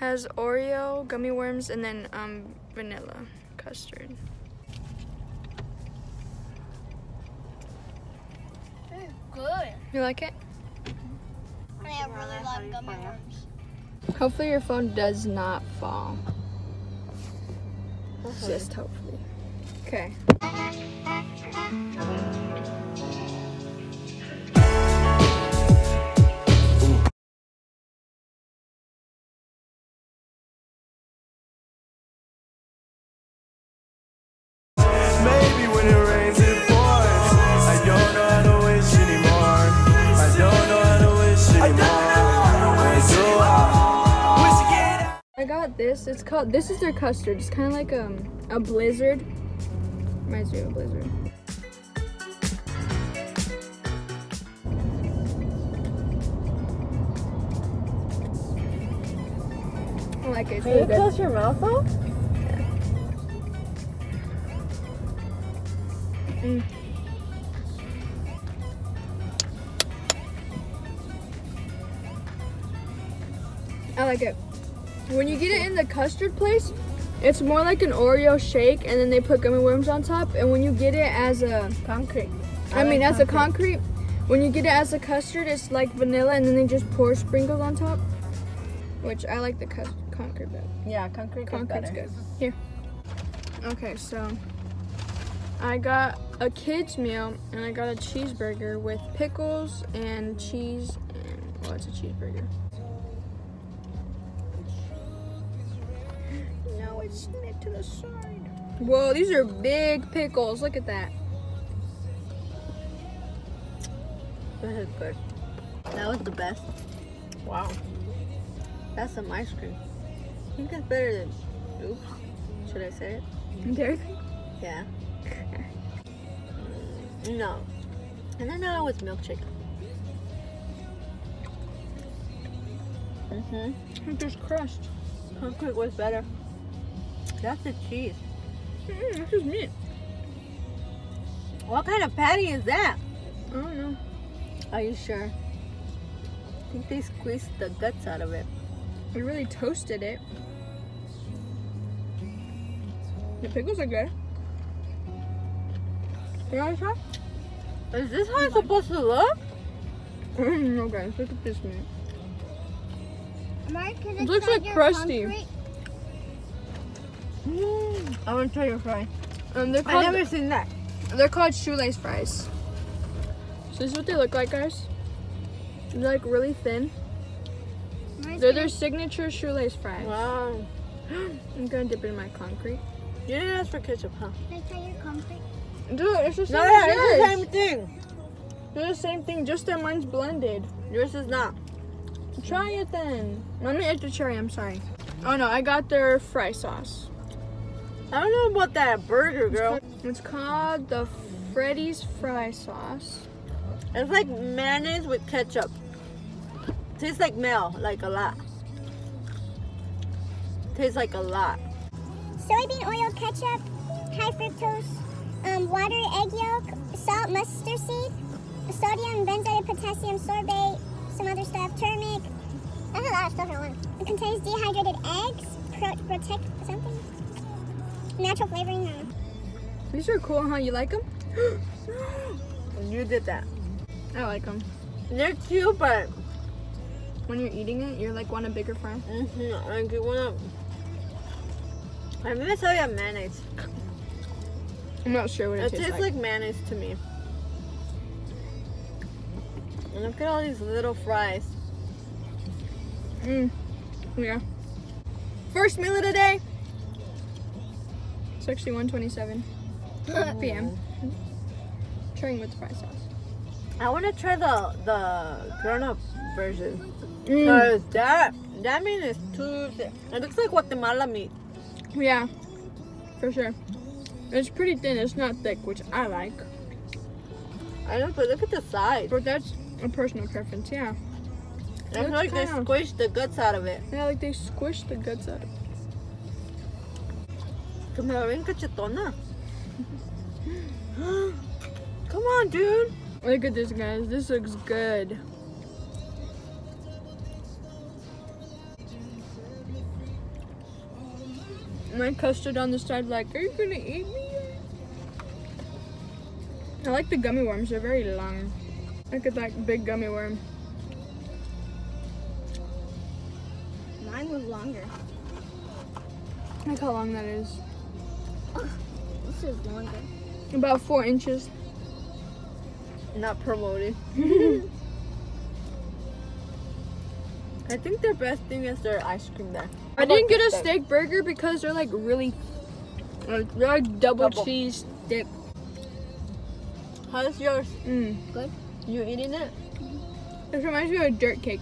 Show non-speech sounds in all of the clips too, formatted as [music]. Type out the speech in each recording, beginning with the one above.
Has Oreo, gummy worms, and then um, vanilla custard. Mm, good. You like it? I really love gummy worms. Hopefully your phone does not fall. Just hopefully. Okay. I got this. It's called. This is their custard. It's kind of like um a blizzard. Reminds me of a blizzard. I like it. It's really good. your mouth though? Mm. I like it. When you get it in the custard place, it's more like an Oreo shake, and then they put gummy worms on top. And when you get it as a Concrete. I mean, as a concrete, when you get it as a custard, it's like vanilla, and then they just pour sprinkles on top. Which I like the cus- concrete bit. Yeah, concrete Concrete's better. good. Here. Okay, so I got a kid's meal, and I got a cheeseburger with pickles and cheese, and well, it's a cheeseburger. To the side. Whoa, these are big pickles. Look at that. This is good. That was the best. Wow. That's some ice cream. I think that's better than. Oops. Should I say it? Dairy Yeah. Mm, no. And then now with milkshake. Mm-hmm. It just crushed. Concrete was better. That's the cheese. Mm, that's just meat. What kind of patty is that? I don't know. Are you sure? I think they squeezed the guts out of it. We really toasted it. The pickles are good. You want to try? Is this how it's supposed to look? no, guys, look at this meat. Mark, It looks like crusty. concrete? I want to try your fry. Um, they're I called never seen that. they're called shoelace fries. So this is what they look like, guys. They're like really thin. Mark's They're gonna- their signature shoelace fries. Wow. [gasps] I'm gonna dip it in my concrete. You didn't ask for ketchup, huh? Can I try your concrete? Dude, it's the same No, yeah, it's the same thing. They're the same thing, just that mine's blended. Yours is not. Try it then. Let me eat the cherry. I'm sorry. Oh no, I got their fry sauce. I don't know about that burger, girl. It's called the Freddy's fry sauce. It's like mayonnaise with ketchup. Tastes like Mel, like a lot. Tastes like a lot. Soybean oil, ketchup, high fructose, um, water, egg yolk, salt, mustard seed, sodium, benzoate, potassium, sorbate, some other stuff, turmeric. That's a lot of stuff in one. It contains dehydrated eggs, pro- protect something, natural flavoring. I. These are cool, huh? You like them? [gasps] You did that. I like them. They're cute, but When you're eating it, you're like want a bigger fry. mm-hmm, like you wanna. I'm gonna tell you mayonnaise. I'm not sure what it, tastes like. It tastes tastes like. like mayonnaise to me. And look at all these little fries. Mm. Yeah. First meal of the day. It's actually 1:27 [laughs] p.m. Trying with the fry sauce. I want to try the the grown up version. Mm. Cause that that meat is too. Thick. It looks like Guatemala meat. Yeah, for sure. It's pretty thin. It's not thick, which I like. I know, but look at the size. But that's a personal preference. Yeah. I feel like they squished the guts out of it. Yeah, like they squish the guts out. Que me la ven cachetona. Come on, dude. Look at this, guys. This looks good. my custard on the side, like, are you gonna eat me? I like the gummy worms. They're very long. Look at that big gummy worm. Mine was longer. Look how long that is. This is longer. About four inches. Not promoted. [laughs] I think their best thing is their ice cream there. I didn't get a steak burger because they're like really, like, they're like double, Double. cheese dip. How's yours? Mm. Good. You eating it? This reminds me of a dirt cake,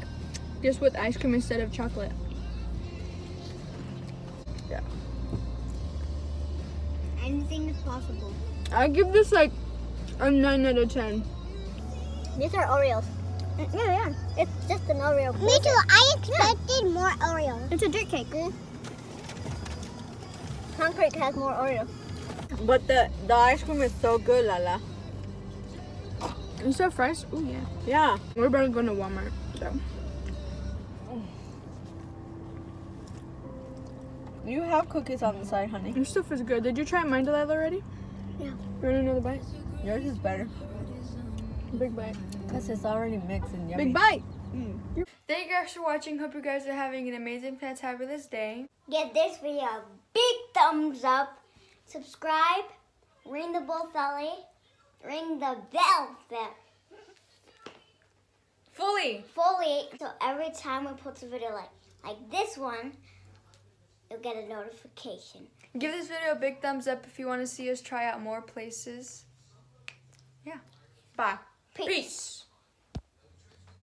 just with ice cream instead of chocolate. Anything is possible. I give this like a nine out of ten. These are Oreos. Mm, yeah, yeah. It's just an Oreo. Me too. I expected more Oreo. It's a dirt cake. Mm. Concrete has more Oreo. But the the ice cream is so good, Lala. Is that fresh. Oh yeah. Yeah. We're about to go to Walmart. So You have cookies on the side, honey. your stuff is good. Did you try mine, Delilah, already? Yeah. You want another bite? Yours is better. Big bite. Because it's already mixed and yummy. Big bite. Mm. Thank you guys for watching. Hope you guys are having an amazing, fantabulous day. Give this video a big thumbs up. Subscribe. Ring the bell belly. Ring the bell bell. Fully. fully so every time we post a video like like this one you'll get a notification Give this video a big thumbs up if you want to see us try out more places. Yeah. Bye. peace. Peace.